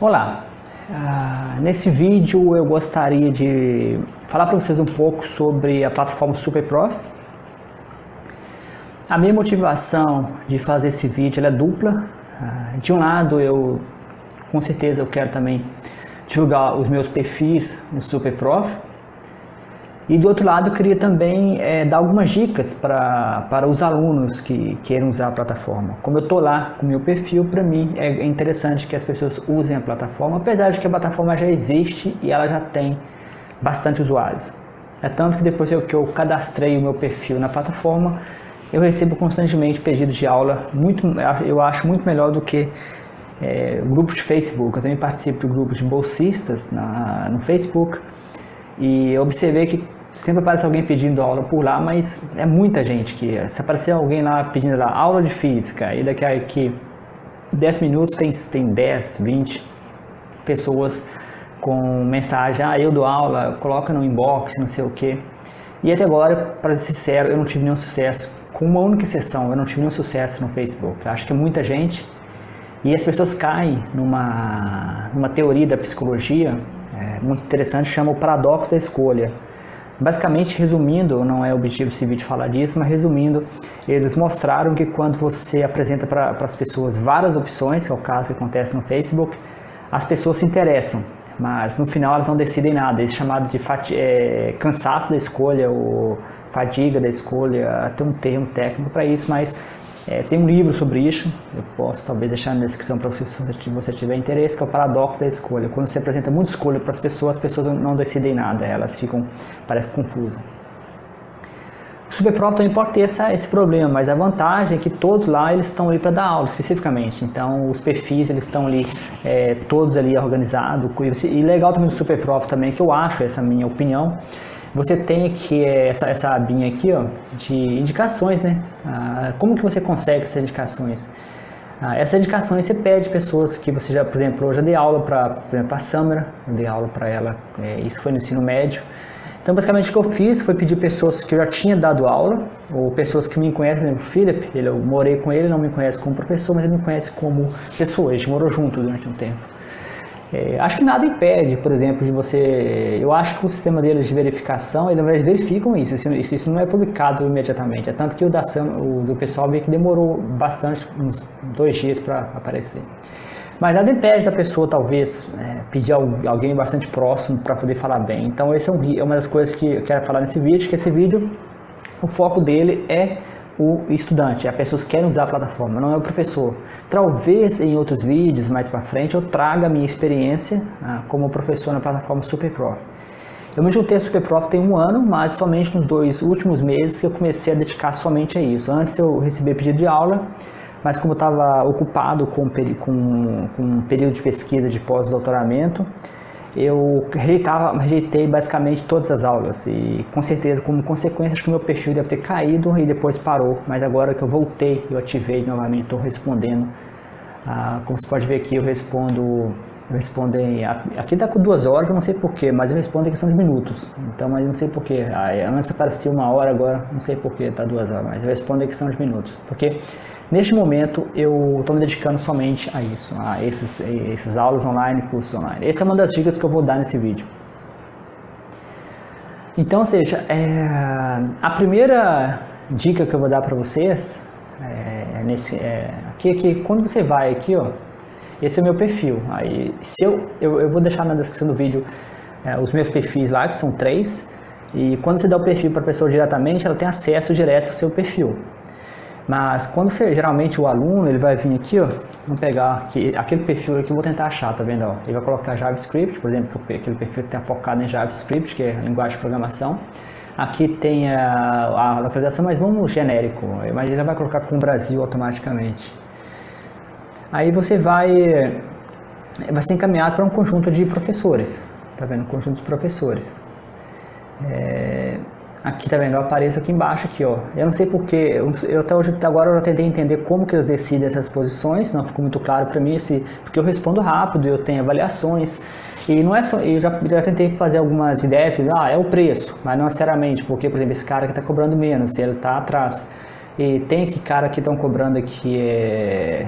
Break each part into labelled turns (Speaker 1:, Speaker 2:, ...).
Speaker 1: Olá, uh, nesse vídeo eu gostaria de falar para vocês um pouco sobre a plataforma SuperProf. A minha motivação de fazer esse vídeo é dupla. Uh, de um lado, eu com certeza eu quero também divulgar os meus perfis no SuperProf, e do outro lado, eu queria também é, dar algumas dicas pra, para os alunos que queiram usar a plataforma. Como eu estou lá com o meu perfil, para mim é interessante que as pessoas usem a plataforma, apesar de que a plataforma já existe e ela já tem bastante usuários. É tanto que depois que eu cadastrei o meu perfil na plataforma, eu recebo constantemente pedidos de aula, muito, eu acho muito melhor do que é, grupos de Facebook. Eu também participo de grupos de bolsistas na, no Facebook e observei que sempre aparece alguém pedindo aula por lá, mas é muita gente que se aparecer alguém lá pedindo lá, aula de física e daqui a que 10 minutos tem, tem 10, 20 pessoas com mensagem, ah, eu dou aula, coloca no inbox, não sei o que. E até agora, para ser sincero, eu não tive nenhum sucesso. Com uma única sessão, eu não tive nenhum sucesso no Facebook. acho que é muita gente e as pessoas caem numa, numa teoria da psicologia é, muito interessante, chama o paradoxo da escolha. Basicamente, resumindo, não é objetivo desse vídeo falar disso, mas resumindo, eles mostraram que quando você apresenta para as pessoas várias opções, que é o caso que acontece no Facebook, as pessoas se interessam, mas no final elas não decidem nada. Isso é chamado de é, cansaço da escolha ou fadiga da escolha, tem um termo técnico para isso, mas é, tem um livro sobre isso, eu posso talvez deixar na descrição para você se você tiver interesse, que é o paradoxo da escolha. Quando você apresenta muita escolha para as pessoas, as pessoas não decidem nada, elas ficam, parece confusas. O Superprof também pode ter essa, esse problema, mas a vantagem é que todos lá eles estão ali para dar aula especificamente. Então os perfis eles estão ali é, todos ali organizados. E legal também do Superprof também que eu acho essa é minha opinião você tem aqui essa, essa abinha aqui, ó, de indicações, né? Ah, como que você consegue essas indicações? Ah, essas indicações você pede pessoas que você já, por exemplo, eu já dei aula para a Samara, eu dei aula para ela, é, isso foi no ensino médio. Então, basicamente, o que eu fiz foi pedir pessoas que eu já tinha dado aula, ou pessoas que me conhecem, por exemplo, o Philip, ele, eu morei com ele, não me conhece como professor, mas ele me conhece como pessoa, a gente morou junto durante um tempo. É, acho que nada impede, por exemplo, de você. Eu acho que o sistema deles de verificação, eles verificam isso, isso, isso não é publicado imediatamente. É tanto que o, da, o do pessoal vê que demorou bastante, uns dois dias para aparecer. Mas nada impede da pessoa, talvez, é, pedir alguém bastante próximo para poder falar bem. Então, esse é, é uma das coisas que eu quero falar nesse vídeo, que esse vídeo, o foco dele é o estudante, a pessoas que querem usar a plataforma, não é o professor. Talvez em outros vídeos mais para frente eu traga a minha experiência ah, como professor na plataforma SuperProf. Eu me juntei a SuperProf tem um ano, mas somente nos dois últimos meses que eu comecei a dedicar somente a isso. Antes eu recebi pedido de aula, mas como estava ocupado com, com, com um período de pesquisa de pós-doutoramento, eu rejeitava, rejeitei basicamente todas as aulas e com certeza como consequência acho que meu perfil deve ter caído e depois parou, mas agora que eu voltei, eu ativei novamente, estou respondendo. Ah, como você pode ver aqui, eu respondo, eu respondo em, aqui dá com duas horas, eu não sei porquê, mas eu respondo em questão de minutos. Então, mas não sei porquê. Ah, antes aparecia uma hora, agora não sei porquê, está duas horas, mas eu respondo em questão de minutos. Porque Neste momento, eu estou me dedicando somente a isso, a esses, esses aulas online, cursos online. Essa é uma das dicas que eu vou dar nesse vídeo. Então, ou seja, é, a primeira dica que eu vou dar para vocês é, nesse, é, aqui, aqui, quando você vai aqui, ó, esse é o meu perfil. Aí, se eu, eu, eu vou deixar na descrição do vídeo é, os meus perfis lá, que são três. E quando você dá o perfil para a pessoa diretamente, ela tem acesso direto ao seu perfil. Mas quando você, geralmente o aluno, ele vai vir aqui, ó, vamos pegar aqui, aquele perfil aqui, eu vou tentar achar, tá vendo? Ó? Ele vai colocar JavaScript, por exemplo, aquele perfil que está focado em JavaScript, que é linguagem de programação. Aqui tem a, a localização, mas vamos genérico, mas ele vai colocar com o Brasil automaticamente. Aí você vai, vai ser encaminhado para um conjunto de professores, tá vendo? Um conjunto de professores. É, Aqui tá vendo? Eu apareço aqui embaixo aqui, ó. Eu não sei porque, eu até hoje até agora eu tentei entender como que eles decidem essas posições, não ficou muito claro para mim esse, porque eu respondo rápido, eu tenho avaliações e não é só, eu já, já tentei fazer algumas ideias, ah, é o preço, mas não necessariamente, porque por exemplo esse cara que está cobrando menos, ele está atrás e tem que cara que estão cobrando aqui é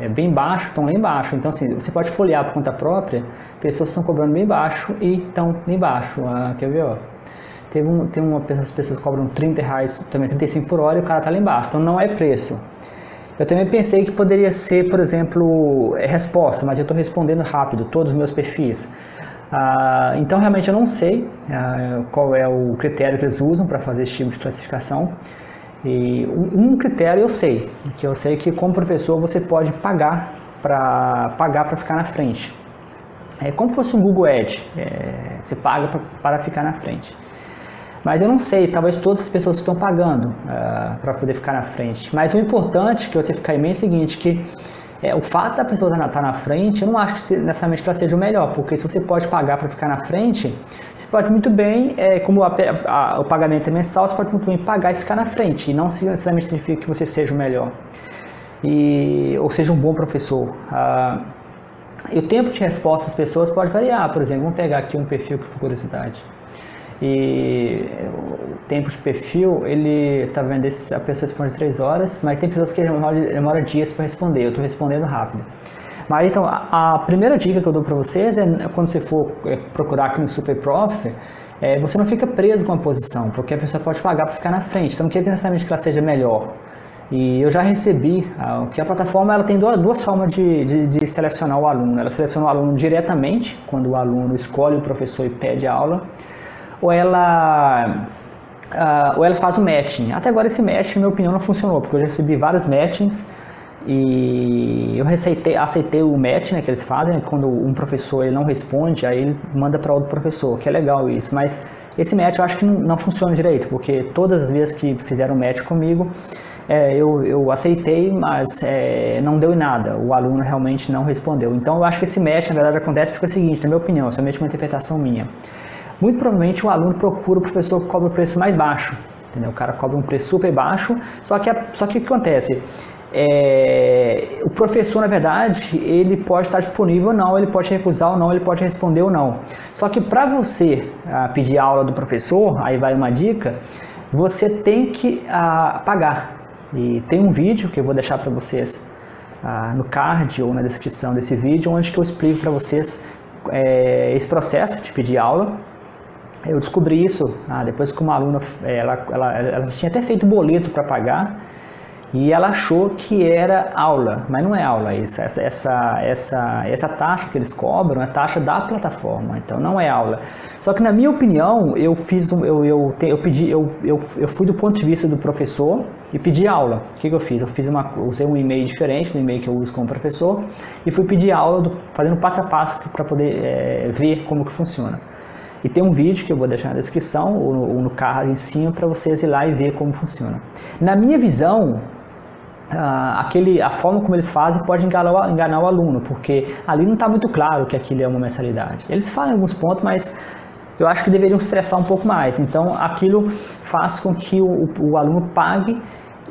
Speaker 1: é bem baixo, estão lá embaixo. Então, assim, você pode folhear por conta própria, pessoas estão cobrando bem baixo e estão lá embaixo. Ah, quer ver, ó? Teve um, tem uma as pessoas cobram 30 reais, também 35 por hora e o cara tá lá embaixo. Então não é preço. Eu também pensei que poderia ser, por exemplo, é resposta, mas eu estou respondendo rápido todos os meus perfis. Ah, então realmente eu não sei ah, qual é o critério que eles usam para fazer esse tipo de classificação. E um critério eu sei, que eu sei que como professor você pode pagar para pagar para ficar na frente. É como se fosse um Google Ads, é, você paga para ficar na frente. Mas eu não sei, talvez todas as pessoas estão pagando uh, para poder ficar na frente. Mas o importante que você ficar em mente é o seguinte, que é, o fato da pessoa estar tá na frente, eu não acho que necessariamente que ela seja o melhor, porque se você pode pagar para ficar na frente, você pode muito bem, é, como a, a, o pagamento é mensal, você pode muito bem pagar e ficar na frente, e não necessariamente significa que você seja o melhor, e, ou seja um bom professor. Ah, e o tempo de resposta das pessoas pode variar, por exemplo, vamos pegar aqui um perfil por curiosidade. E o tempo de perfil, ele tá vendo a pessoa responde 3 horas, mas tem pessoas que demoram, demoram dias para responder. Eu estou respondendo rápido. Mas então, a, a, primeira dica que eu dou para vocês é quando você for é, procurar aqui no SuperProf, é, você não fica preso com a posição, porque a pessoa pode pagar para ficar na frente. Então, não quer necessariamente que ela seja melhor. E eu já recebi que a plataforma ela tem duas, duas formas de, de, de, selecionar o aluno. Ela seleciona o aluno diretamente, quando o aluno escolhe o professor e pede aula ou ela, uh, ou ela faz o matching. Até agora esse matching, na minha opinião, não funcionou, porque eu recebi vários matchings e eu aceitei, aceitei o match né, que eles fazem, quando um professor ele não responde, aí ele manda para outro professor, que é legal isso, mas esse match eu acho que não, não funciona direito, porque todas as vezes que fizeram match comigo, é, eu, eu, aceitei, mas é, não deu em nada. O aluno realmente não respondeu. Então eu acho que esse match, na verdade, acontece porque é o seguinte, na minha opinião, somente uma interpretação minha muito provavelmente o aluno procura o professor que cobra o preço mais baixo. Entendeu? O cara cobra um preço super baixo, só que, só que o que acontece? É, o professor, na verdade, ele pode estar disponível ou não, ele pode recusar ou não, ele pode responder ou não. Só que para você ah, pedir aula do professor, aí vai uma dica, você tem que ah, pagar. E tem um vídeo que eu vou deixar para vocês ah, no card ou na descrição desse vídeo, onde que eu explico para vocês é, esse processo de pedir aula eu descobri isso ah, depois que uma aluna, ela, ela, ela tinha até feito boleto para pagar e ela achou que era aula, mas não é aula isso. Essa, essa, essa, essa taxa que eles cobram é taxa da plataforma, então não é aula. Só que na minha opinião, eu fiz um, eu, eu, eu pedi, eu, eu, eu fui do ponto de vista do professor e pedi aula. O que, que eu fiz? Eu fiz uma, usei um e-mail diferente do e-mail que eu uso como professor e fui pedir aula do, fazendo passo a passo para poder é, ver como que funciona. E tem um vídeo que eu vou deixar na descrição ou no, ou no card em cima para vocês ir lá e ver como funciona. Na minha visão, Uh, aquele, a forma como eles fazem pode enganar, enganar o aluno, porque ali não está muito claro que aquilo é uma mensalidade. Eles falam alguns pontos, mas eu acho que deveriam estressar um pouco mais. Então, aquilo faz com que o, o aluno pague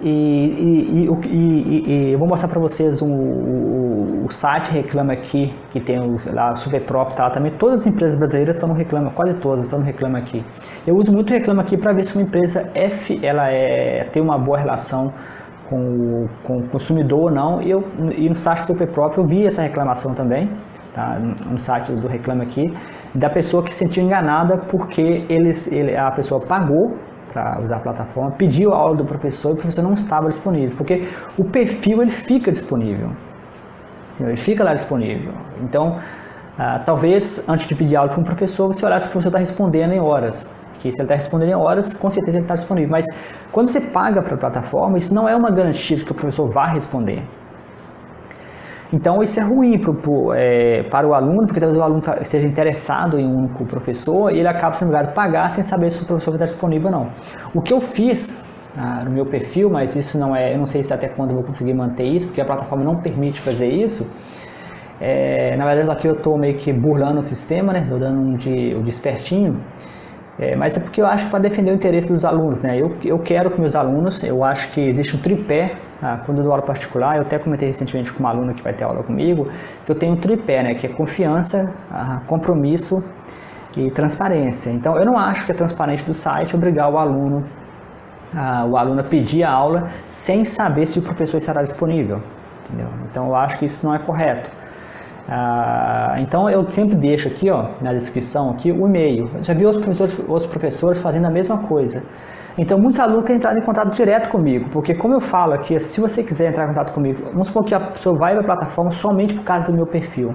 Speaker 1: e, e, e, e, eu vou mostrar para vocês um, o, o, site Reclama Aqui, que tem o, lá, o Superprof, tá? também todas as empresas brasileiras estão no Reclama, quase todas estão no Reclama Aqui. Eu uso muito o Reclama Aqui para ver se uma empresa F, ela é, tem uma boa relação com o, com o consumidor ou não, e, eu, e no site do Superprof eu vi essa reclamação também, tá? no site do Reclama Aqui, da pessoa que se sentiu enganada porque eles, ele, a pessoa pagou para usar a plataforma, pediu a aula do professor e o professor não estava disponível, porque o perfil ele fica disponível, ele fica lá disponível. Então, ah, talvez antes de pedir aula para um professor, você olhar se o professor está respondendo em horas, que se ele está respondendo em horas, com certeza ele está disponível. Mas quando você paga para a plataforma, isso não é uma garantia de que o professor vá responder. Então isso é ruim pro, pro, é, para o aluno, porque talvez o aluno tá, esteja interessado em um único professor e ele acaba sendo obrigado a pagar sem saber se o professor estar disponível ou não. O que eu fiz ah, no meu perfil, mas isso não é, eu não sei se até quando eu vou conseguir manter isso, porque a plataforma não permite fazer isso. É, na verdade aqui eu estou meio que burlando o sistema, né? Estou dando um de, um. É, mas é porque eu acho que para defender o interesse dos alunos, né? Eu, eu quero que meus alunos, eu acho que existe um tripé ah, quando eu dou aula particular, eu até comentei recentemente com uma aluna que vai ter aula comigo, que eu tenho um tripé, né, que é confiança, ah, compromisso e transparência. Então, eu não acho que é transparente do site obrigar o aluno, ah, o aluno a pedir a aula sem saber se o professor estará disponível. entendeu? Então eu acho que isso não é correto. Ah, então eu sempre deixo aqui, ó, na descrição aqui, o e-mail. Já vi outros professores, outros professores fazendo a mesma coisa. Então muitos alunos têm entrado em contato direto comigo, porque como eu falo aqui, se você quiser entrar em contato comigo, vamos supor que a pessoa vai para a plataforma somente por causa do meu perfil.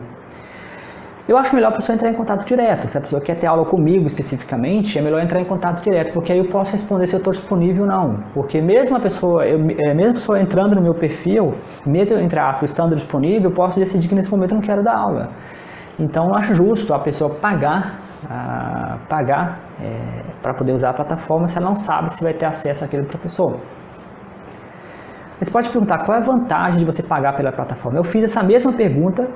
Speaker 1: Eu acho melhor a pessoa entrar em contato direto. Se a pessoa quer ter aula comigo especificamente, é melhor entrar em contato direto, porque aí eu posso responder se eu estou disponível ou não. Porque mesmo a pessoa, eu, é, mesmo a pessoa entrando no meu perfil, mesmo entre aspas estando disponível, eu posso decidir que nesse momento eu não quero dar aula. Então eu acho justo a pessoa pagar, a, pagar é, para poder usar a plataforma se ela não sabe se vai ter acesso àquele professor. Você pode perguntar qual é a vantagem de você pagar pela plataforma. Eu fiz essa mesma pergunta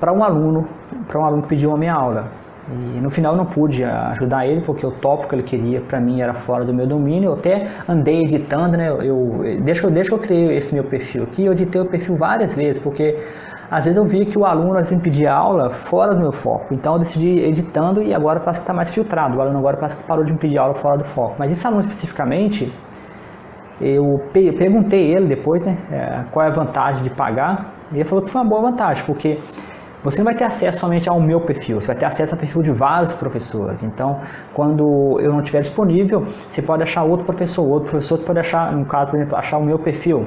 Speaker 1: para um aluno, para um aluno que pediu a minha aula. E no final eu não pude ajudar ele porque o tópico que ele queria para mim era fora do meu domínio. Eu até andei editando, né? Eu, deixa, deixa eu criei esse meu perfil aqui, eu editei o perfil várias vezes porque às vezes eu via que o aluno assim, pedia aula fora do meu foco. Então eu decidi editando e agora parece que está mais filtrado. O aluno agora parece que parou de me pedir aula fora do foco. Mas esse aluno especificamente, eu perguntei ele depois, né? É, qual é a vantagem de pagar. E ele falou que foi uma boa vantagem, porque você não vai ter acesso somente ao meu perfil, você vai ter acesso ao perfil de vários professores. Então, quando eu não estiver disponível, você pode achar outro professor, outro professor pode achar, no caso, por exemplo, achar o meu perfil.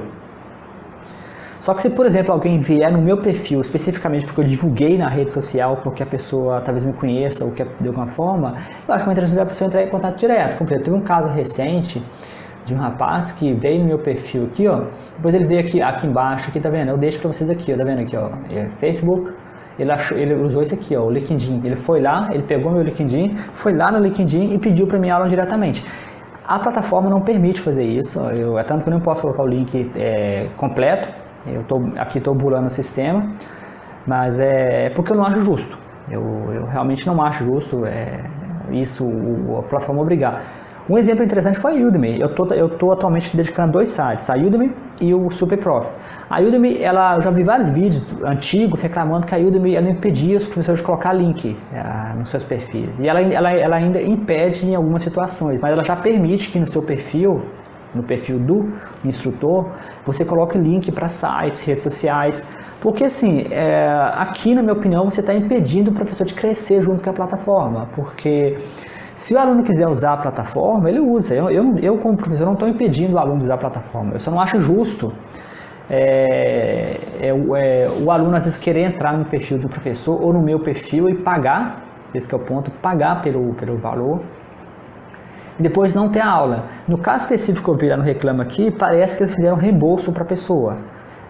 Speaker 1: Só que se, por exemplo, alguém vier no meu perfil, especificamente porque eu divulguei na rede social, porque a pessoa talvez me conheça ou quer de alguma forma, eu acho que é interessante a pessoa entrar em contato direto. Como teve um caso recente de um rapaz que veio no meu perfil aqui, ó. Depois ele veio aqui, aqui embaixo, aqui, tá vendo? Eu deixo para vocês aqui, ó, tá vendo aqui, ó. É Facebook, ele, achou, ele usou isso aqui, ó, o LinkedIn. Ele foi lá, ele pegou meu LinkedIn, foi lá no LinkedIn e pediu para minha aula diretamente. A plataforma não permite fazer isso, eu, é tanto que eu não posso colocar o link é, completo, eu tô, aqui estou burlando o sistema, mas é, é porque eu não acho justo. Eu, eu realmente não acho justo é, isso, o, a plataforma obrigar. Um exemplo interessante foi a Udemy. Eu tô, eu tô atualmente dedicando dois sites, a Udemy e o SuperProf. A Udemy, ela, eu já vi vários vídeos antigos reclamando que a Udemy ela impedia os professores de colocar link uh, nos seus perfis. E ela, ela, ela ainda impede em algumas situações, mas ela já permite que no seu perfil no perfil do instrutor, você coloque link para sites, redes sociais, porque assim, é, aqui na minha opinião, você está impedindo o professor de crescer junto com a plataforma, porque se o aluno quiser usar a plataforma, ele usa. Eu, eu, eu como professor, não estou impedindo o aluno de usar a plataforma. Eu só não acho justo é, é, é, o aluno às vezes querer entrar no perfil do professor ou no meu perfil e pagar, esse é o ponto, pagar pelo, pelo valor e depois não ter aula. No caso específico que eu vi lá no Reclama aqui, parece que eles fizeram reembolso para a pessoa.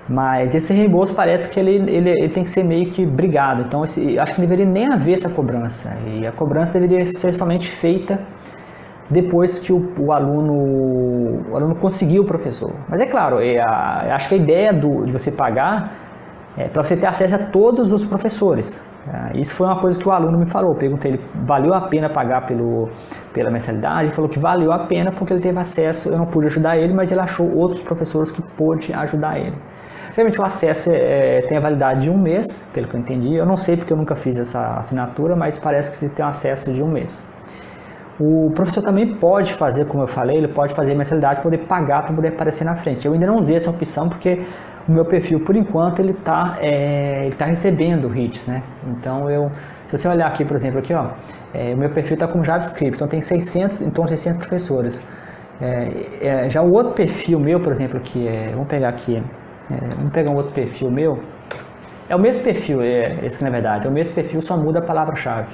Speaker 1: Mas esse reembolso parece que ele, ele, ele, tem que ser meio que brigado. Então, esse, acho que deveria nem haver essa cobrança. E a cobrança deveria ser somente feita depois que o, o aluno o aluno conseguiu o professor. Mas é claro, é a, acho que a ideia do, de você pagar é para você ter acesso a todos os professores. É, isso foi uma coisa que o aluno me falou. Eu perguntei ele valeu a pena pagar pelo, pela mensalidade. Ele falou que valeu a pena porque ele teve acesso. Eu não pude ajudar ele, mas ele achou outros professores que pôde ajudar ele. Geralmente o acesso é, tem a validade de um mês, pelo que eu entendi. Eu não sei porque eu nunca fiz essa assinatura, mas parece que você tem acesso de um mês. O professor também pode fazer, como eu falei, ele pode fazer mensalidade para poder pagar, para poder aparecer na frente. Eu ainda não usei essa opção porque o meu perfil, por enquanto, ele está é, tá recebendo hits, né? Então, eu, se você olhar aqui, por exemplo, aqui, ó, é, o meu perfil está com JavaScript, então tem 600, em torno de 600 professores. É, é, já o outro perfil meu, por exemplo, que é, vamos pegar aqui, é, vamos pegar um outro perfil meu. É o mesmo perfil, é, esse que na verdade, é o mesmo perfil, só muda a palavra-chave.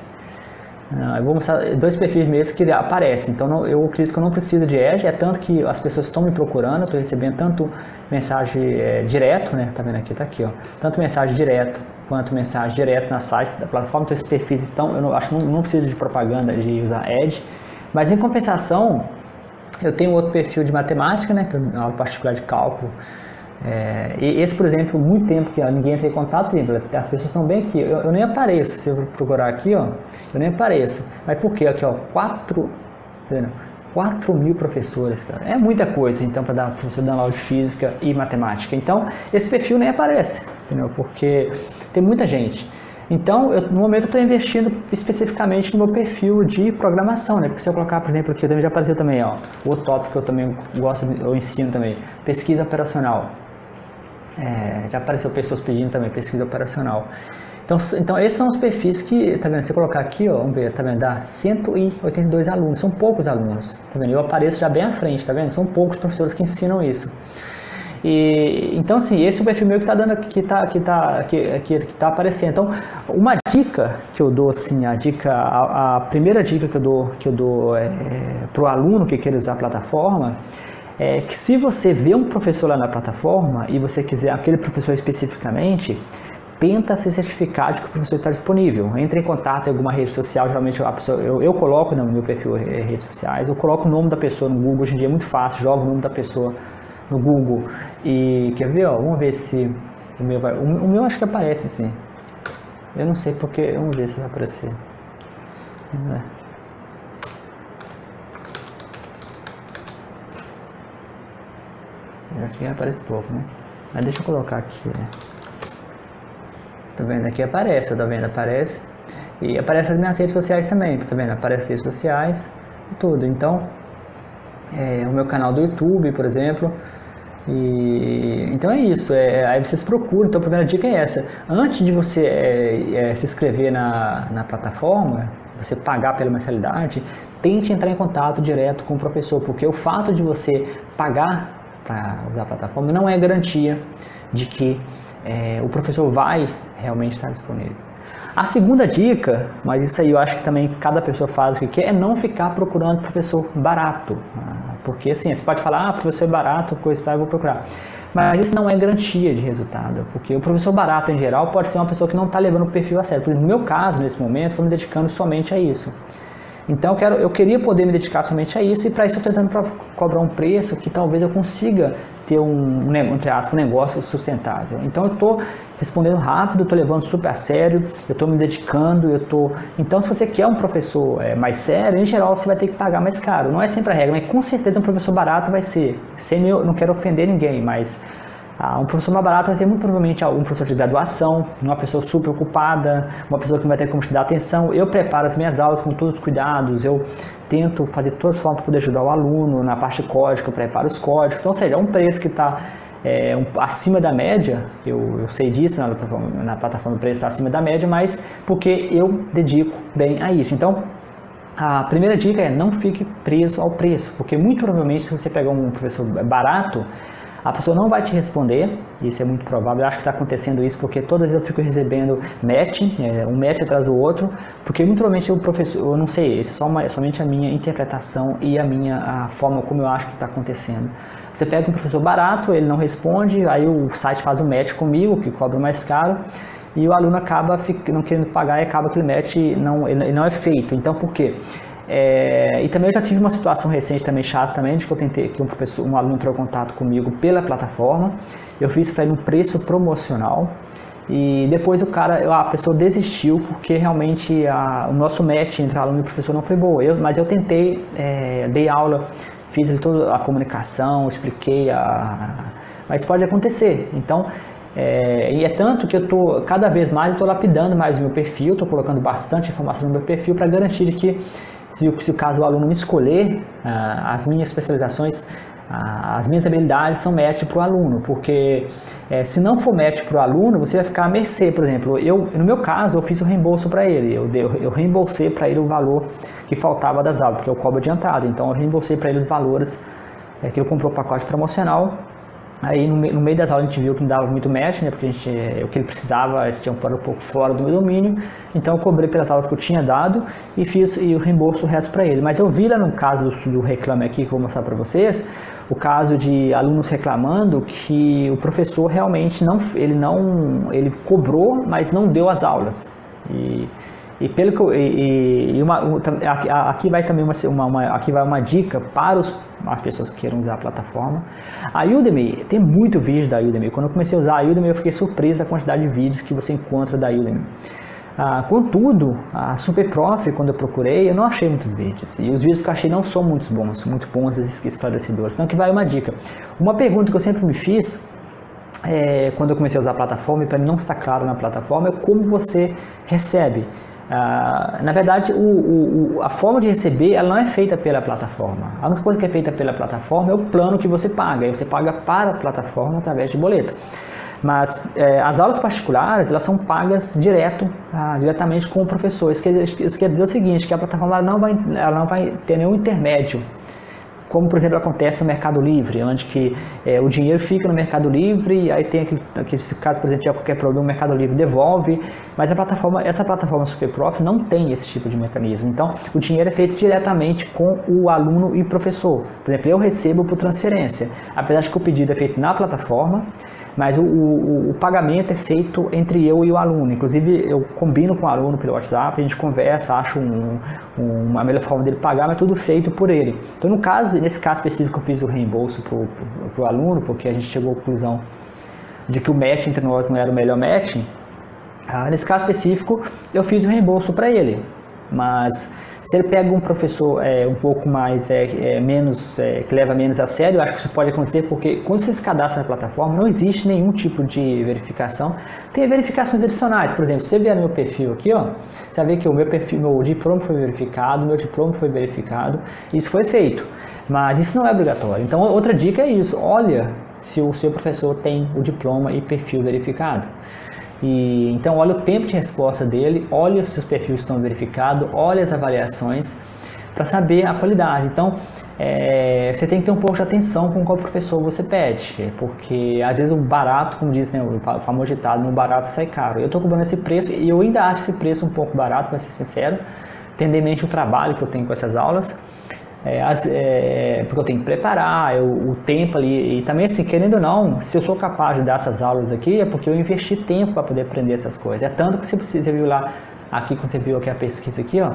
Speaker 1: Ah, eu vou mostrar dois perfis meus que aparecem, então não, eu acredito que eu não preciso de Edge, é tanto que as pessoas estão me procurando, eu estou recebendo tanto mensagem é, direto, né, tá vendo aqui, tá aqui, ó, tanto mensagem direto quanto mensagem direto na site da plataforma, então esses perfis, então eu não, acho que não, não preciso de propaganda de usar Edge, mas em compensação, eu tenho outro perfil de matemática, né, que é uma aula particular de cálculo, é, e esse, por exemplo, muito tempo que ó, ninguém entra em contato, por exemplo, as pessoas estão bem aqui, eu, eu, nem apareço, se eu procurar aqui, ó, eu nem apareço. Mas por quê? Aqui, ó, 4, tá 4 mil professores, cara. É muita coisa, então, para dar professor dar aula de física e matemática. Então, esse perfil nem aparece, entendeu? Porque tem muita gente. Então, eu, no momento eu estou investindo especificamente no meu perfil de programação, né? Porque se eu colocar, por exemplo, aqui, eu também já apareceu também, ó, o tópico que eu também gosto, eu ensino também, pesquisa operacional. É, já apareceu pessoas pedindo também pesquisa operacional. Então, então esses são os perfis que, tá vendo? Se você colocar aqui, ó, vamos ver, tá vendo? Dá 182 alunos, são poucos alunos, tá vendo? Eu apareço já bem à frente, tá vendo? São poucos professores que ensinam isso. E, então, assim, esse é o perfil meu que está dando, que tá, que tá, que, que, que tá aparecendo. Então, uma dica que eu dou, assim, a dica, a, a primeira dica que eu dou, que eu dou é, para o aluno que quer usar a plataforma é que se você vê um professor lá na plataforma e você quiser aquele professor especificamente, tenta se certificar de que o professor está disponível. Entre em contato em alguma rede social, geralmente pessoa, eu, eu coloco no meu perfil redes sociais, eu coloco o nome da pessoa no Google, hoje em dia é muito fácil, jogo o nome da pessoa no Google e quer ver, ó, vamos ver se o meu vai, o, o meu acho que aparece sim. Eu não sei porque, vamos ver se vai aparecer. Eu acho que aparece pouco, né? Mas deixa eu colocar aqui, né? Tá vendo? Aqui aparece, tá vendo? Aparece. E aparece as minhas redes sociais também, tá vendo? Aparece redes sociais e tudo. Então, é, o meu canal do YouTube, por exemplo. E, então é isso, é, aí vocês procuram. Então a primeira dica é essa: antes de você é, é, se inscrever na, na plataforma, você pagar pela mensalidade, tente entrar em contato direto com o professor, porque o fato de você pagar para usar a plataforma não é garantia de que é, o professor vai realmente estar disponível. A segunda dica, mas isso aí eu acho que também cada pessoa faz o que quer, é não ficar procurando professor barato. Ah, porque assim, você pode falar, ah, professor é barato, coisa e tal, eu vou procurar. Mas isso não é garantia de resultado, porque o professor barato em geral pode ser uma pessoa que não está levando o perfil a sério. No meu caso, nesse momento, estou me dedicando somente a isso. Então eu, quero, eu queria poder me dedicar somente a isso e para isso estou tentando cobrar um preço que talvez eu consiga ter um, entre aspas, um negócio sustentável. Então eu estou respondendo rápido, estou levando super a sério, eu estou me dedicando, eu. Então se você quer um professor é, mais sério, em geral você vai ter que pagar mais caro. Não é sempre a regra, mas com certeza um professor barato vai ser. Sem eu não quero ofender ninguém, mas ah, um professor mais barato vai ser muito provavelmente um professor de graduação, uma pessoa super ocupada, uma pessoa que vai ter como te dar atenção. Eu preparo as minhas aulas com todos os cuidados, eu tento fazer todas as formas para poder ajudar o aluno, na parte código, eu preparo os códigos. Então, ou seja, é um preço que está é, um, acima da média, eu, eu sei disso, na, na plataforma o preço está acima da média, mas porque eu dedico bem a isso. Então, a primeira dica é não fique preso ao preço, porque muito provavelmente se você pegar um professor barato, a pessoa não vai te responder, isso é muito provável. Eu acho que está acontecendo isso porque toda vez eu fico recebendo match, é, um match atrás do outro, porque muito provavelmente o professor, eu não sei, isso é só uma, somente a minha interpretação e a minha a forma como eu acho que está acontecendo. Você pega um professor barato, ele não responde, aí o site faz um match comigo, que cobra mais caro, e o aluno acaba não querendo pagar e acaba aquele match não, ele não é feito. Então, por quê? É, e também eu já tive uma situação recente também chata também, de que eu tentei que um professor, um aluno entrou em contato comigo pela plataforma. Eu fiz para ele um preço promocional e depois o cara, a pessoa desistiu porque realmente a, o nosso match entre aluno e professor não foi boa. Eu, mas eu tentei, é, dei aula, fiz toda a comunicação, expliquei a, mas pode acontecer. Então é, e é tanto que eu tô cada vez mais estou lapidando mais o meu perfil, estou colocando bastante informação no meu perfil para garantir que se, se o caso o aluno me escolher, ah, as minhas especializações, ah, as minhas habilidades são match para o aluno, porque é, se não for match para o aluno, você vai ficar à mercê, por exemplo, eu, no meu caso, eu fiz o reembolso para ele, eu, eu reembolsei para ele o valor que faltava das aulas, porque eu cobro adiantado, então eu reembolsei para ele os valores é, que ele comprou o pacote promocional Aí no, no, meio das aulas a gente viu que não dava muito match, né? Porque a gente, o que ele precisava tinha um pouco fora do meu domínio. Então eu cobrei pelas aulas que eu tinha dado e fiz e o reembolso o resto para ele. Mas eu vi lá no caso do, do reclame aqui que eu vou mostrar para vocês, o caso de alunos reclamando que o professor realmente não ele não ele cobrou, mas não deu as aulas. E e pelo que eu, e, e uma, aqui vai também uma, uma, aqui vai uma dica para os, as pessoas que queiram usar a plataforma. A Udemy tem muito vídeo da Udemy. Quando eu comecei a usar a Udemy, eu fiquei surpreso da quantidade de vídeos que você encontra da Udemy. Ah, contudo, a Superprof, quando eu procurei, eu não achei muitos vídeos. E os vídeos que eu achei não são muito bons, muito bons esclarecedores. Então aqui vai uma dica. Uma pergunta que eu sempre me fiz é, quando eu comecei a usar a plataforma, e para mim não está claro na plataforma, é como você recebe ah, na verdade, o, o, a forma de receber ela não é feita pela plataforma. A única coisa que é feita pela plataforma é o plano que você paga. E você paga para a plataforma através de boleto. Mas é, as aulas particulares elas são pagas direto, ah, diretamente com o professor. Isso quer, isso quer, dizer o seguinte, que a plataforma não, vai, ela não vai ter nenhum intermédio como por exemplo acontece no Mercado Livre, onde que é, o dinheiro fica no Mercado Livre, e aí tem aquele, aquele caso, por exemplo, tiver qualquer problema, o Mercado Livre devolve, mas a plataforma, essa plataforma SuperProf não tem esse tipo de mecanismo. Então, o dinheiro é feito diretamente com o aluno e professor. Por exemplo, eu recebo por transferência, apesar de que o pedido é feito na plataforma, mas o, o, o, pagamento é feito entre eu e o aluno. Inclusive, eu combino com o aluno pelo WhatsApp, a gente conversa, acho um, um, uma melhor forma dele pagar, mas tudo feito por ele. Então, no caso, nesse caso específico, eu fiz o reembolso para o aluno, porque a gente chegou à conclusão de que o match entre nós não era o melhor match. Ah, nesse caso específico, eu fiz o reembolso para ele, mas se ele pega um professor é, um pouco mais, é, é menos, é, que leva menos a sério, eu acho que isso pode acontecer porque quando você se cadastra na plataforma, não existe nenhum tipo de verificação. Tem verificações adicionais, por exemplo, se você vier no meu perfil aqui, ó, você vai ver que o meu perfil, meu diploma foi verificado, meu diploma foi verificado, isso foi feito. Mas isso não é obrigatório. Então, outra dica é isso: olha se o seu professor tem o diploma e perfil verificado. E, então, olha o tempo de resposta dele, olha se os perfis estão verificados, olha as avaliações para saber a qualidade. Então, é, você tem que ter um pouco de atenção com qual professor você pede, porque às vezes o barato, como diz né, o famoso ditado, no barato sai caro. Eu estou cobrando esse preço e eu ainda acho esse preço um pouco barato, para ser sincero, tendo em mente o trabalho que eu tenho com essas aulas. É, as, é, porque eu tenho que preparar eu, o tempo ali. E também, assim, querendo ou não, se eu sou capaz de dar essas aulas aqui, é porque eu investi tempo para poder aprender essas coisas. É tanto que você, você viu lá, aqui que você viu aqui a pesquisa aqui, ó,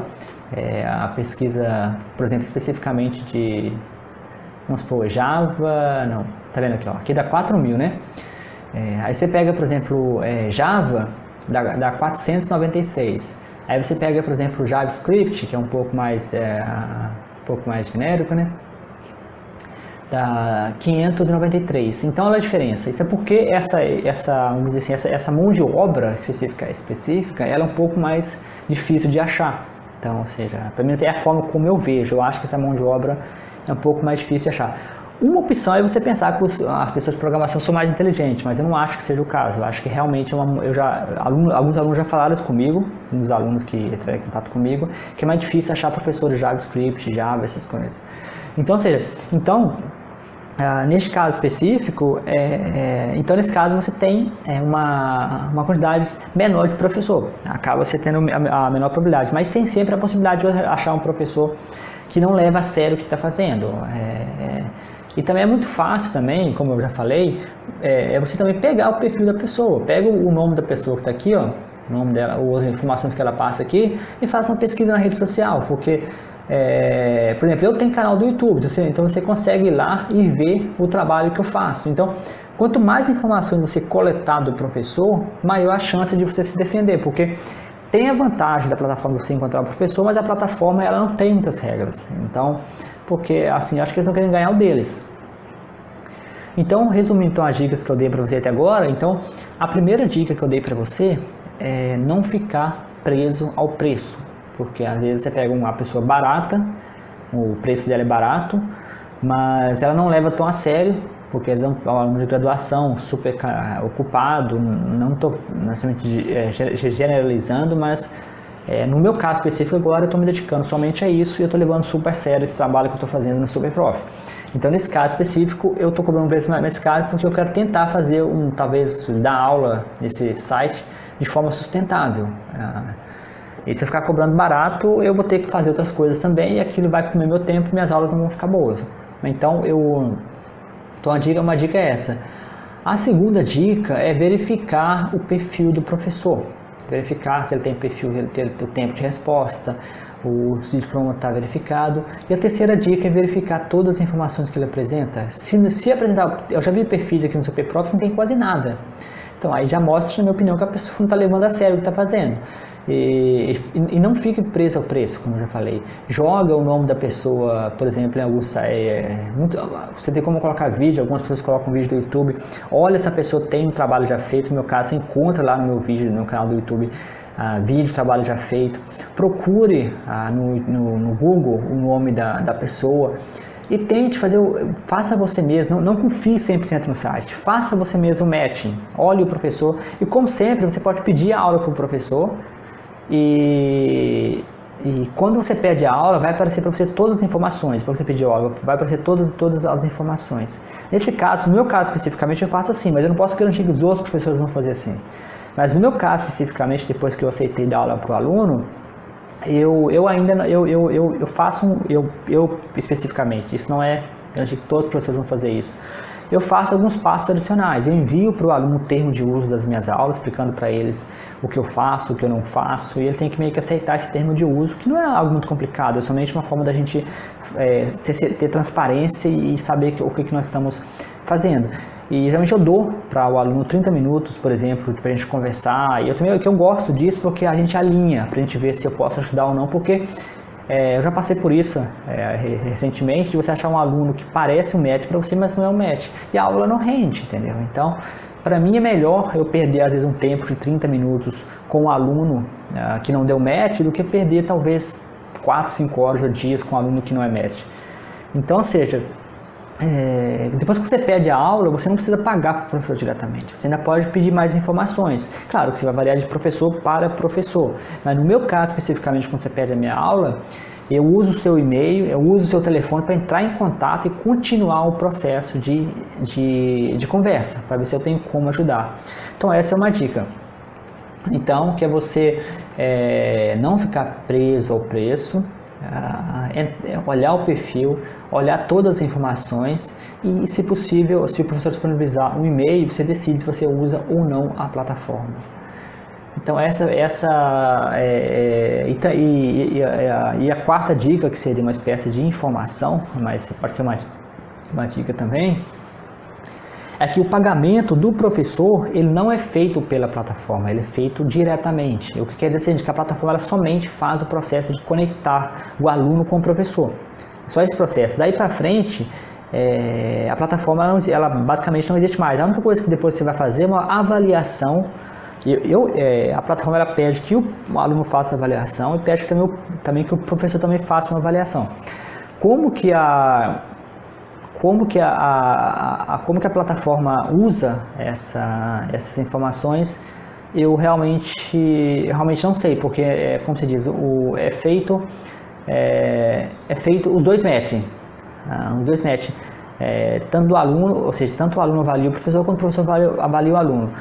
Speaker 1: é, a pesquisa, por exemplo, especificamente de, vamos supor, Java, não, tá vendo aqui, ó, aqui dá 4 mil, né? É, aí você pega, por exemplo, é, Java, dá, dá 496. Aí você pega, por exemplo, JavaScript, que é um pouco mais é, pouco mais genérico, né? Da 593. Então, olha a diferença. Isso é porque essa, essa, vamos dizer assim, essa, essa mão de obra específica, específica, ela é um pouco mais difícil de achar. Então, ou seja, pelo menos é a forma como eu vejo. Eu acho que essa mão de obra é um pouco mais difícil de achar. Uma opção é você pensar que as pessoas de programação são mais inteligentes, mas eu não acho que seja o caso. Eu acho que realmente é uma, eu já aluno, alguns alunos já falaram isso comigo, uns alunos que entraram em contato comigo, que é mais difícil achar professores de JavaScript, Java, essas coisas. Então, seja, então Uh, neste caso específico, é, é, então nesse caso você tem é, uma, uma quantidade menor de professor, acaba você tendo a, a, menor probabilidade, mas tem sempre a possibilidade de achar um professor que não leva a sério o que está fazendo. E também é muito fácil também, como eu já falei, é, é você também pegar o perfil da pessoa. Pega o nome da pessoa que está aqui, ó, o nome dela, ou as informações que ela passa aqui, e faça uma pesquisa na rede social, porque é, por exemplo, eu tenho canal do YouTube, então você consegue ir lá e ver o trabalho que eu faço. Então, quanto mais informações você coletar do professor, maior a chance de você se defender, porque tem a vantagem da plataforma de você encontrar o professor, mas a plataforma ela não tem muitas regras. Então, porque assim, acho que eles estão querendo ganhar o deles. Então, resumindo então, as dicas que eu dei para você até agora, então, a primeira dica que eu dei para você é não ficar preso ao preço, porque às vezes você pega uma pessoa barata, o preço dela é barato, mas ela não leva tão a sério, porque eles são um aluno de graduação super ocupado, não estou necessariamente é, generalizando, mas é, no meu caso específico agora eu estou me dedicando somente a isso e eu estou levando super sério esse trabalho que eu estou fazendo no SuperProf. Então nesse caso específico eu estou cobrando um preço mais caro porque eu quero tentar fazer um, talvez dar aula nesse site de forma sustentável. Ah, e se eu ficar cobrando barato, eu vou ter que fazer outras coisas também e aquilo vai comer meu tempo e minhas aulas não vão ficar boas. Então eu então a dica, uma dica é essa. A segunda dica é verificar o perfil do professor verificar se ele tem perfil, ele tem o tempo de resposta, o diploma está verificado. E a terceira dica é verificar todas as informações que ele apresenta. Se, se apresentar, eu já vi perfis aqui no seu PPROF, não tem quase nada. Então aí já mostra, na minha opinião, que a pessoa não está levando a sério o que está fazendo. E, e, não fique preso ao preço, como eu já falei. Joga o nome da pessoa, por exemplo, em alguns é, muito, você tem como colocar vídeo, algumas pessoas colocam vídeo do YouTube. Olha se a pessoa tem um trabalho já feito, no meu caso, você encontra lá no meu vídeo, no canal do YouTube, ah, vídeo, trabalho já feito. Procure ah, no, no, no, Google o nome da, da pessoa e tente fazer, faça você mesmo, não, não confie 100% no site, faça você mesmo o matching, olhe o professor e como sempre você pode pedir a aula para o professor e, e quando você pede a aula vai aparecer para você todas as informações, para você pedir a aula, vai aparecer todas, todas as informações. Nesse caso, no meu caso especificamente eu faço assim, mas eu não posso garantir que os outros professores vão fazer assim. Mas no meu caso especificamente, depois que eu aceitei dar aula para o aluno, eu, eu ainda eu, eu, eu, eu faço um, eu, eu especificamente, isso não é garantir que todos os professores vão fazer isso. Eu faço alguns passos adicionais. Eu envio para o aluno o termo de uso das minhas aulas, explicando para eles o que eu faço, o que eu não faço, e ele tem que meio que aceitar esse termo de uso, que não é algo muito complicado, é somente uma forma da gente é, ter, ter, transparência e saber o que, que nós estamos fazendo. E geralmente eu dou para o aluno 30 minutos, por exemplo, para a gente conversar. E eu também que eu gosto disso porque a gente alinha para a gente ver se eu posso ajudar ou não, porque é, eu já passei por isso é, recentemente, de você achar um aluno que parece um match para você, mas não é um match. E a aula não rende, entendeu? Então, para mim é melhor eu perder às vezes um tempo de 30 minutos com um aluno uh, que não deu match do que perder talvez 4, 5 horas ou dias com um aluno que não é match. Então, ou seja, é, depois que você pede a aula, você não precisa pagar para o professor diretamente. Você ainda pode pedir mais informações. Claro que você vai variar de professor para professor. Mas no meu caso, especificamente, quando você pede a minha aula, eu uso o seu e-mail, eu uso o seu telefone para entrar em contato e continuar o processo de, de, de conversa, para ver se eu tenho como ajudar. Então, essa é uma dica. Então, que é você é, não ficar preso ao preço, olhar o perfil, olhar todas as informações e, se possível, se o professor disponibilizar um e-mail, você decide se você usa ou não a plataforma. Então essa, essa é, é, e, e, a, e, a, quarta dica, que seria uma espécie de informação, mas pode ser uma, uma dica também, é que o pagamento do professor ele não é feito pela plataforma, ele é feito diretamente. O que quer dizer que a plataforma somente faz o processo de conectar o aluno com o professor. Só esse processo. Daí para frente, é, a plataforma ela, ela, basicamente não existe mais. A única coisa que depois você vai fazer é uma avaliação. Eu, eu é, a plataforma ela pede que o aluno faça a avaliação e pede também, também que o professor também faça uma avaliação. Como que a como que a, a, a, como que a plataforma usa essa, essas informações, eu realmente, realmente não sei, porque, é, como se diz, o, é feito, é, é feito, os dois matching, ah, os dois matching, é, tanto o aluno, ou seja, tanto o aluno avalia o professor, quanto o professor avalia, avalia o aluno.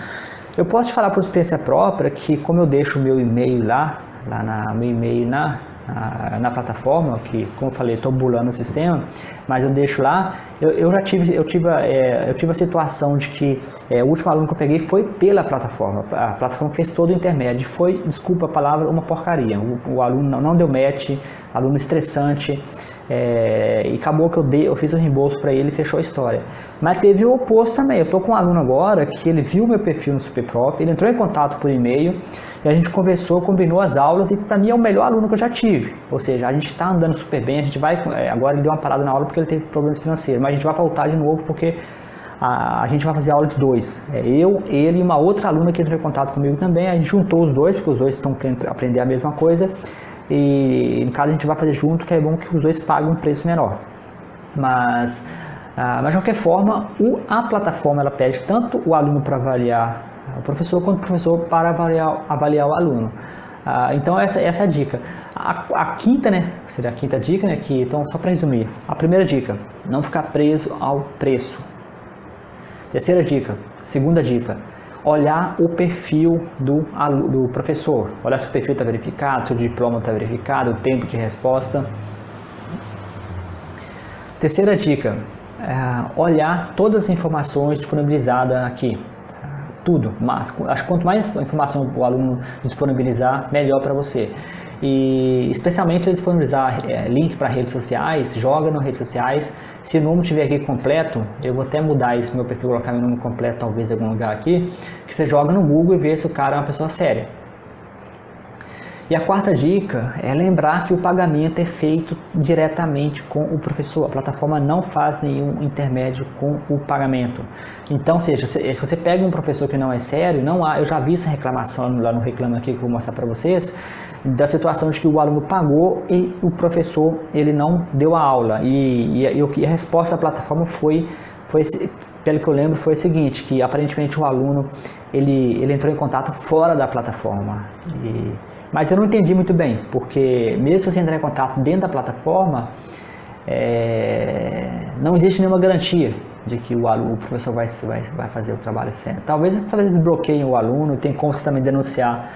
Speaker 1: Eu posso te falar por experiência própria que, como eu deixo o meu e-mail lá, lá na meu e-mail na, na, na plataforma, que como eu falei, estou bulando o sistema, mas eu deixo lá. Eu, eu já tive, eu tive, é, eu tive a situação de que é, o último aluno que eu peguei foi pela plataforma. A plataforma fez todo o intermédio. Foi, desculpa a palavra, uma porcaria. O, o aluno não, não deu match, aluno estressante. É, e acabou que eu, dei, eu fiz o reembolso para ele e fechou a história. Mas teve o oposto também. Eu estou com um aluno agora que ele viu meu perfil no SuperProf, ele entrou em contato por e-mail e a gente conversou, combinou as aulas e para mim é o melhor aluno que eu já tive. Ou seja, a gente está andando super bem, a gente vai. É, agora ele deu uma parada na aula porque ele teve problemas financeiros, mas a gente vai voltar de novo porque a, a, gente vai fazer aula de dois. É eu, ele e uma outra aluna que entrou em contato comigo também. A gente juntou os dois, porque os dois estão querendo aprender a mesma coisa. E no caso a gente vai fazer junto, que é bom que os dois pagam um preço menor. Mas, ah, mas de qualquer forma, o, a plataforma ela pede tanto o aluno para avaliar o professor quanto o professor para avaliar, avaliar o aluno. Ah, então essa, essa é a dica. A, a, quinta, né, seria a quinta dica, né, que, então só para resumir. A primeira dica, não ficar preso ao preço. Terceira dica, segunda dica, olhar o perfil do, do professor, olhar se o perfil está verificado, se o diploma está verificado, o tempo de resposta. Terceira dica, é olhar todas as informações disponibilizadas aqui, tudo, mas acho que quanto mais informação o aluno disponibilizar, melhor para você. E especialmente ele disponibilizar é, link para redes sociais, joga nas redes sociais. Se o número estiver aqui completo, eu vou até mudar isso no meu perfil, colocar meu número completo talvez em algum lugar aqui, que você joga no Google e vê se o cara é uma pessoa séria. E a quarta dica é lembrar que o pagamento é feito diretamente com o professor. A plataforma não faz nenhum intermédio com o pagamento. Então, seja, se você pega um professor que não é sério, não há, eu já vi essa reclamação lá no Reclama Aqui que eu vou mostrar para vocês, da situação de que o aluno pagou e o professor ele não deu a aula. E, e, e a resposta da plataforma foi, foi pelo que eu lembro, foi o seguinte, que aparentemente o aluno ele, ele entrou em contato fora da plataforma. E, mas eu não entendi muito bem, porque mesmo você entrar em contato dentro da plataforma, é, não existe nenhuma garantia de que o, aluno, o professor vai, vai, vai fazer o trabalho certo. Talvez, talvez desbloqueiem o aluno, tem como você também denunciar,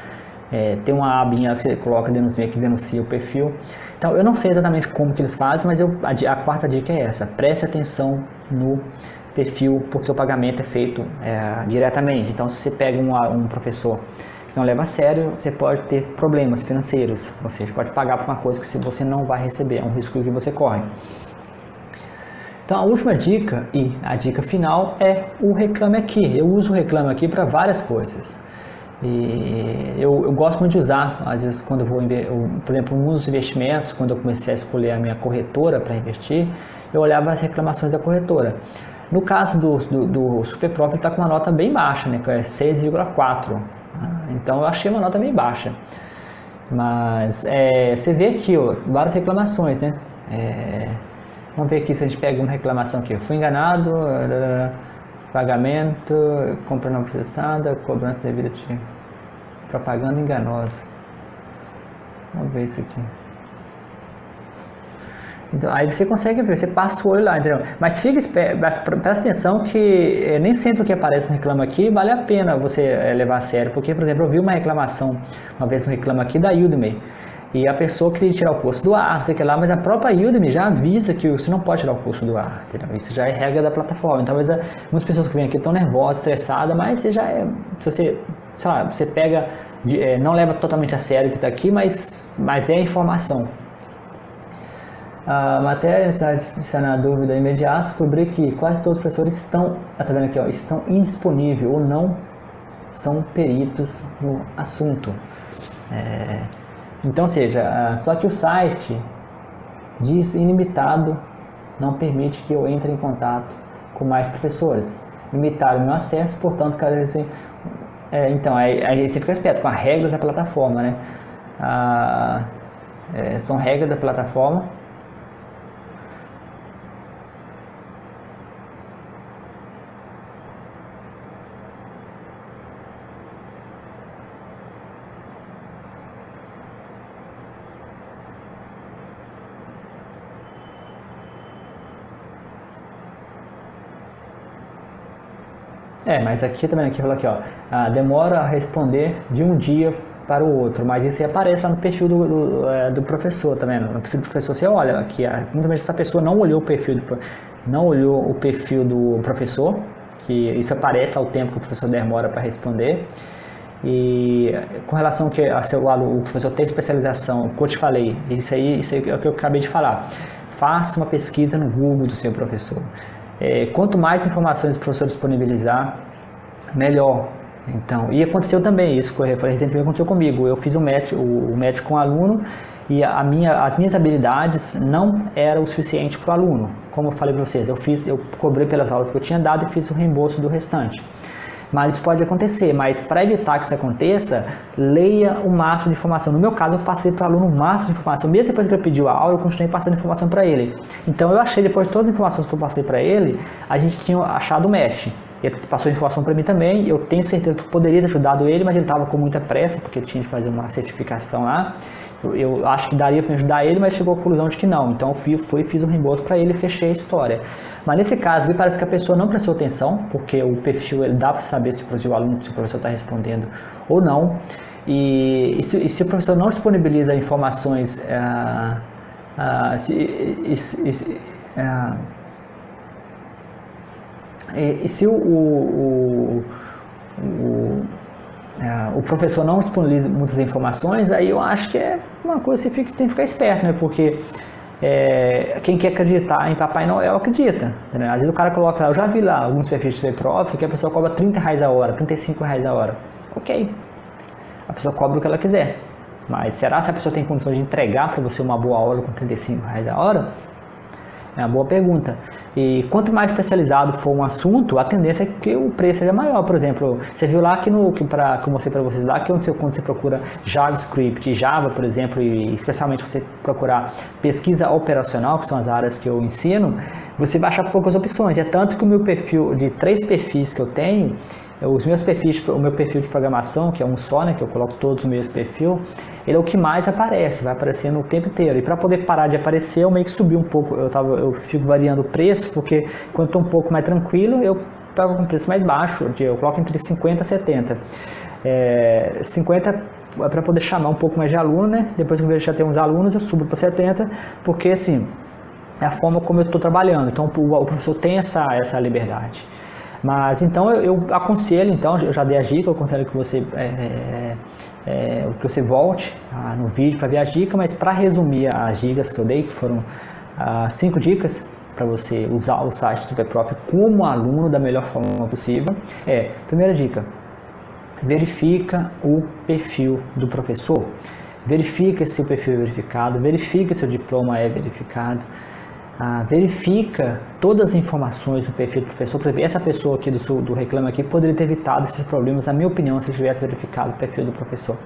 Speaker 1: é, tem uma abinha que você coloca denuncia, que denuncia o perfil. Então eu não sei exatamente como que eles fazem, mas eu, a, a quarta dica é essa, preste atenção no perfil, porque o pagamento é feito é, diretamente. Então se você pega um, um professor que não leva a sério, você pode ter problemas financeiros, ou seja, pode pagar por uma coisa que você não vai receber, é um risco que você corre. Então a última dica e a dica final é o Reclame Aqui. Eu uso o Reclame Aqui para várias coisas. E eu, eu, gosto muito de usar, às vezes quando eu vou, eu, por exemplo, um dos investimentos, quando eu comecei a escolher a minha corretora para investir, eu olhava as reclamações da corretora. No caso do, do, do está com uma nota bem baixa, né, que é 6,4. Então eu achei uma nota bem baixa. Mas é, você vê aqui ó, várias reclamações, né? É, vamos ver aqui se a gente pega uma reclamação aqui. Eu fui enganado, pagamento, compra não processada, cobrança devida de propaganda enganosa. Vamos ver isso aqui. Então, aí você consegue ver, você passa o olho lá, entendeu? Mas fica, presta atenção que é, nem sempre o que aparece no Reclama Aqui vale a pena você é, levar a sério. Porque, por exemplo, eu vi uma reclamação, uma vez no Reclama Aqui da Udemy, e a pessoa queria tirar o curso do ar, não sei o que lá, mas a própria Udemy já avisa que você não pode tirar o curso do ar, entendeu? Isso já é regra da plataforma. Então, talvez muitas pessoas que vêm aqui estão nervosas, estressadas, mas você já é, se você, sei lá, você pega, é, não leva totalmente a sério o que está aqui, mas, mas é informação. A matéria está na dúvida imediata, descobri que quase todos os professores estão, tá vendo aqui, ó, estão indisponíveis ou não são peritos no assunto. É, então, seja, só que o site diz ilimitado, não permite que eu entre em contato com mais professores. Limitaram o meu acesso, portanto, cada vez assim, é, então, aí, aí você fica esperto com as regras da plataforma, né? Ah, é, são regras da plataforma É, mas aqui também aqui fala aqui, ó, ah, demora a responder de um dia para o outro, mas isso aparece lá no perfil do, do, é, do professor também, no perfil do professor você olha aqui, ah, muitas vezes essa pessoa não olhou o perfil do, não olhou o perfil do professor, que isso aparece lá o tempo que o professor demora para responder. E com relação que a seu aluno, o professor tem especialização, que eu te falei, isso aí, isso aí é o que eu acabei de falar. Faça uma pesquisa no Google do seu professor. É, quanto mais informações o professor disponibilizar, melhor. Então, e aconteceu também isso, foi, recentemente aconteceu comigo. Eu fiz o match, o, o match com o aluno e a minha, as minhas habilidades não eram o suficiente para o aluno. Como eu falei para vocês, eu fiz, eu cobrei pelas aulas que eu tinha dado e fiz o reembolso do restante. Mas isso pode acontecer, mas para evitar que isso aconteça, leia o máximo de informação. No meu caso, eu passei para o aluno o máximo de informação. Mesmo depois que ele pediu a aula, eu continuei passando informação para ele. Então eu achei, depois de todas as informações que eu passei para ele, a gente tinha achado o match. Ele passou informação para mim também. Eu tenho certeza que poderia ter ajudado ele, mas ele estava com muita pressa, porque tinha de fazer uma certificação lá. Eu, eu acho que daria para ajudar ele, mas chegou à conclusão de que não. Então eu fui, fui fiz um reembolso para ele e fechei a história. Mas nesse caso, me parece que a pessoa não prestou atenção, porque o perfil ele dá para saber se o aluno, se o professor está respondendo ou não. E, e, se, e, se, o professor não disponibiliza informações, ah, ah, se, e, se, ah, e, se o, o, o, o, professor não disponibiliza muitas informações, aí eu acho que é uma coisa que você fica, tem que ficar esperto, né? Porque é, quem quer acreditar em Papai Noel acredita. Né? Às vezes o cara coloca, eu já vi lá alguns perfis de prof que a pessoa cobra 30 reais a hora, 35 reais a hora. Ok. A pessoa cobra o que ela quiser. Mas será se a pessoa tem condições de entregar para você uma boa aula com 35 reais a hora? É uma boa pergunta. E quanto mais especializado for um assunto, a tendência é que o preço seja maior. Por exemplo, você viu lá que, no, que, pra, que eu mostrei para vocês lá que quando você, quando você procura JavaScript, Java, por exemplo, e especialmente você procurar pesquisa operacional, que são as áreas que eu ensino, você achar poucas opções. É tanto que o meu perfil, de três perfis que eu tenho, os meus perfis, o meu perfil de programação, que é um só, né, que eu coloco todos no mesmo perfil, ele é o que mais aparece, vai aparecendo o tempo inteiro. E para poder parar de aparecer, eu meio que subi um pouco, eu, tava, eu fico variando o preço, porque quando estou um pouco mais tranquilo, eu pego com preço mais baixo, eu coloco entre 50 e 70. É, 50 é para poder chamar um pouco mais de aluno, né? Depois que eu já tem uns alunos, eu subo para 70, porque assim, é a forma como eu estou trabalhando. Então o professor tem essa, essa liberdade. Mas então eu, eu, aconselho, então, eu já dei a dica, eu aconselho que você, é, é, é, que você volte ah, no vídeo para ver as dicas, mas para resumir as dicas que eu dei, que foram ah, cinco dicas para você usar o site do SuperProf como aluno da melhor forma possível, é, primeira dica, verifica o perfil do professor, verifica se o perfil é verificado, verifica se o diploma é verificado, ah, verifica todas as informações do perfil do professor. Por exemplo, essa pessoa aqui do, do Reclame Aqui poderia ter evitado esses problemas, na minha opinião, se ele tivesse verificado o perfil do professor.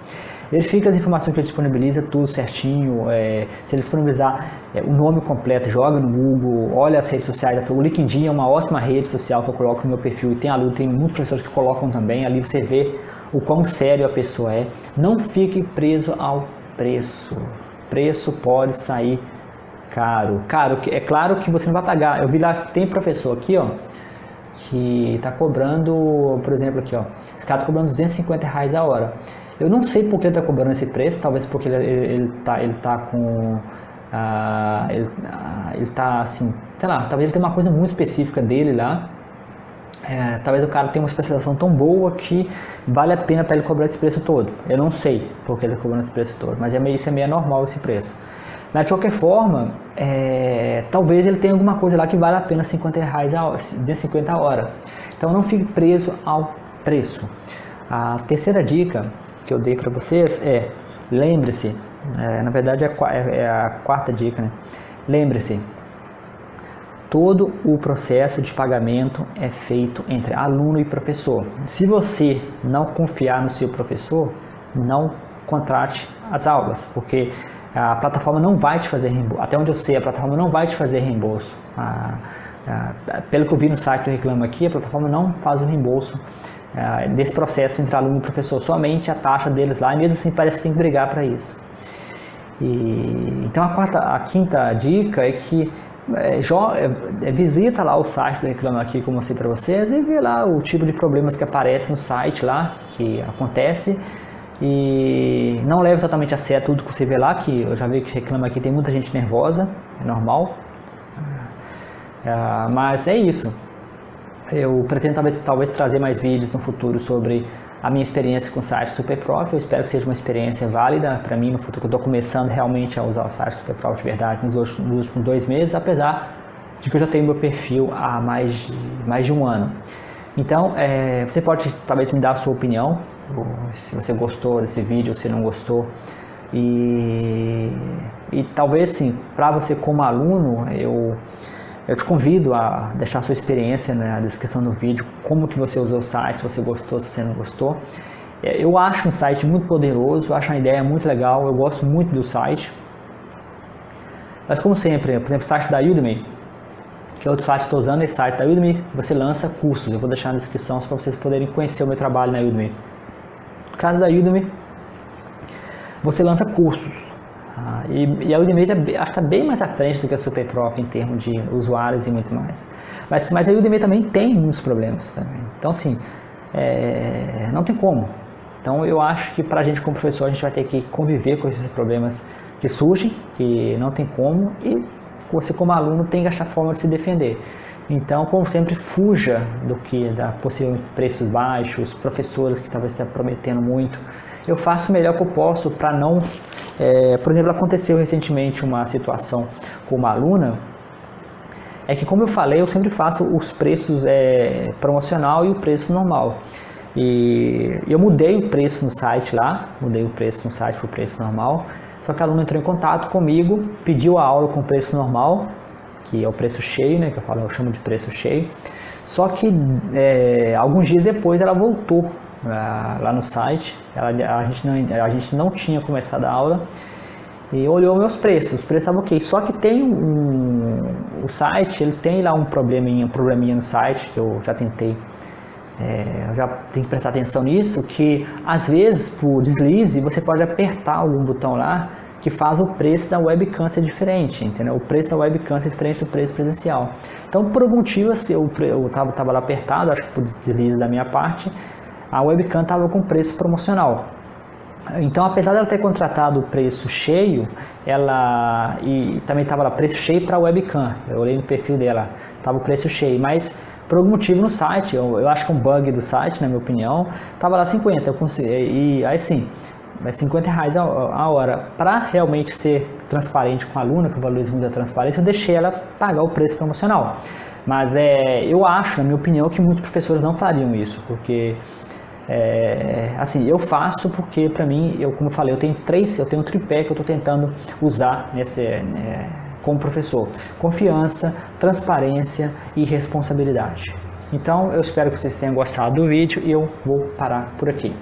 Speaker 1: Verifica as informações que ele disponibiliza, tudo certinho. É, se ele disponibilizar é, o nome completo, joga no Google, olha as redes sociais. O LinkedIn é uma ótima rede social que eu coloco no meu perfil e tem aluno, tem muitos professores que colocam também. Ali você vê o quão sério a pessoa é. Não fique preso ao preço. Preço pode sair caro. Caro, é claro que você não vai pagar. Eu vi lá, tem professor aqui, ó, que está cobrando, por exemplo, aqui, ó, esse cara está cobrando 250 reais a hora. Eu não sei por que ele está cobrando esse preço, talvez porque ele, ele, tá, ele tá com. Ah, ele, ah, ele tá assim, sei lá, talvez ele tenha uma coisa muito específica dele lá. É, talvez o cara tenha uma especialização tão boa que vale a pena para ele cobrar esse preço todo. Eu não sei por que ele está cobrando esse preço todo, mas é meio, isso é meio normal esse preço. Mas de qualquer forma, é, talvez ele tenha alguma coisa lá que vale a pena 50 reais a hora, 50 a hora. Então não fique preso ao preço. A terceira dica que eu dei para vocês é, lembre-se, é, na verdade é, é, é a quarta dica, né? lembre-se, todo o processo de pagamento é feito entre aluno e professor. Se você não confiar no seu professor, não contrate as aulas, porque a plataforma não vai te fazer reembolso. Até onde eu sei, a plataforma não vai te fazer reembolso. Pelo que eu vi no site do Reclamo Aqui, a plataforma não faz o reembolso a, desse processo entre aluno e professor, somente a taxa deles lá, e mesmo assim parece que tem que brigar para isso. E, então a, quarta, a quinta dica é que é, é, visita lá o site do Reclamo Aqui, como eu mostrei para vocês, e vê lá o tipo de problemas que aparece no site lá, que acontece, e não leve totalmente a sério tudo que você vê lá, que eu já vi que reclama aqui, tem muita gente nervosa, é normal. É, mas é isso. Eu pretendo talvez, talvez, trazer mais vídeos no futuro sobre a minha experiência com o site SuperProf. Eu espero que seja uma experiência válida para mim no futuro, que eu estou começando realmente a usar o site SuperProf de verdade nos nos últimos dois meses, apesar de que eu já tenho meu perfil há mais de, mais de um ano. Então, é, você pode talvez me dar a sua opinião, se você gostou desse vídeo se não gostou. E, e talvez sim, para você como aluno, eu, eu te convido a deixar a sua experiência na descrição do vídeo, como que você usou o site, se você gostou, se você não gostou. É, eu acho um site muito poderoso, eu acho uma ideia muito legal, eu gosto muito do site. Mas como sempre, por exemplo, o site da Udemy, que é outro site que estou usando, esse site da Udemy, você lança cursos. Eu vou deixar na descrição para vocês poderem conhecer o meu trabalho na Udemy. Caso da Udemy, você lança cursos. Ah, e, e, a Udemy já, acho que está bem mais à frente do que a SuperProf em termos de usuários e muito mais. Mas, mas a Udemy também tem muitos problemas também. Então, assim, é, não tem como. Então, eu acho que para a gente como professor, a gente vai ter que conviver com esses problemas que surgem, que não tem como, e você como aluno tem que achar forma de se defender. Então, como sempre, fuja do que da possível preços baixos, professores que talvez estejam prometendo muito. Eu faço o melhor que eu posso para não, é, por exemplo, aconteceu recentemente uma situação com uma aluna, é que como eu falei, eu sempre faço os preços é, promocional e o preço normal. E eu mudei o preço no site lá, mudei o preço no site para o preço normal. Só que a aluna entrou em contato comigo, pediu a aula com preço normal, que é o preço cheio, né? Que eu falo, eu chamo de preço cheio. Só que é, alguns dias depois ela voltou ah, lá no site. Ela, a, gente não, a gente não tinha começado a aula e olhou meus preços. Os preços estavam ok. Só que tem um, o site, ele tem lá um probleminha, um probleminha no site que eu já tentei é, já tem que prestar atenção nisso, que às vezes por deslize você pode apertar algum botão lá que faz o preço da webcam ser diferente, entendeu? O preço da webcam ser diferente do preço presencial. Então, por algum motivo, assim, eu estava tava lá apertado, acho que por deslize da minha parte, a webcam estava com preço promocional. Então, apesar dela ter contratado o preço cheio, ela e também estava lá preço cheio para a webcam. Eu olhei no perfil dela, estava o preço cheio, mas por algum motivo no site, eu, eu, acho que é um bug do site, na minha opinião, tava lá 50, eu consegui, e aí sim, mas 50 reais a, a hora. Para realmente ser transparente com a aluna, que eu valorizo muito a transparência, eu deixei ela pagar o preço promocional. Mas é, eu acho, na minha opinião, que muitos professores não fariam isso, porque é, assim, eu faço porque para mim, eu como eu falei, eu tenho três, eu tenho um tripé que eu estou tentando usar nesse, né, como professor: confiança, transparência e responsabilidade. Então, eu espero que vocês tenham gostado do vídeo e eu vou parar por aqui.